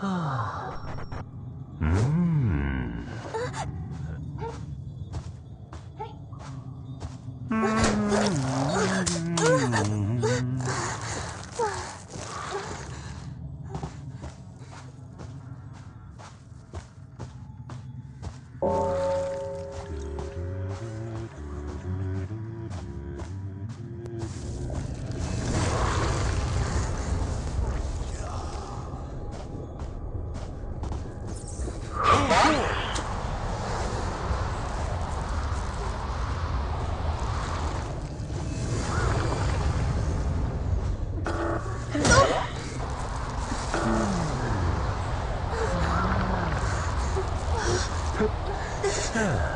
啊。hell?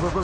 Ugh.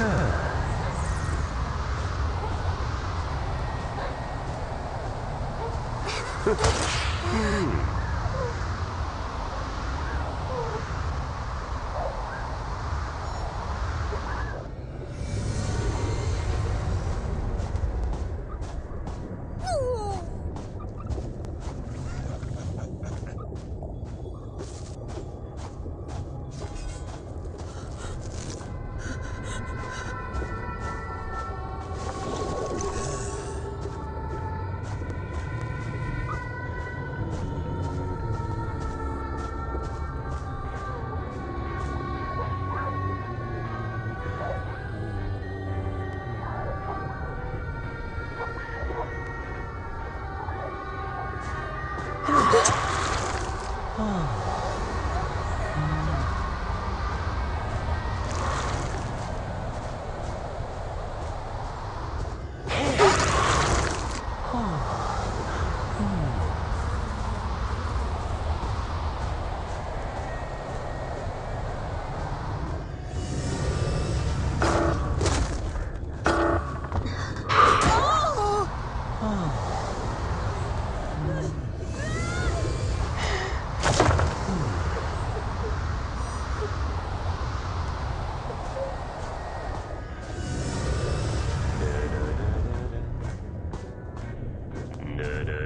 Huh. Oh.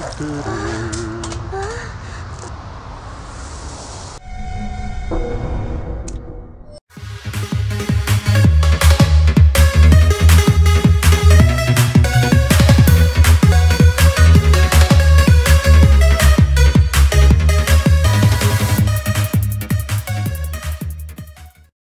I'm do, do, do.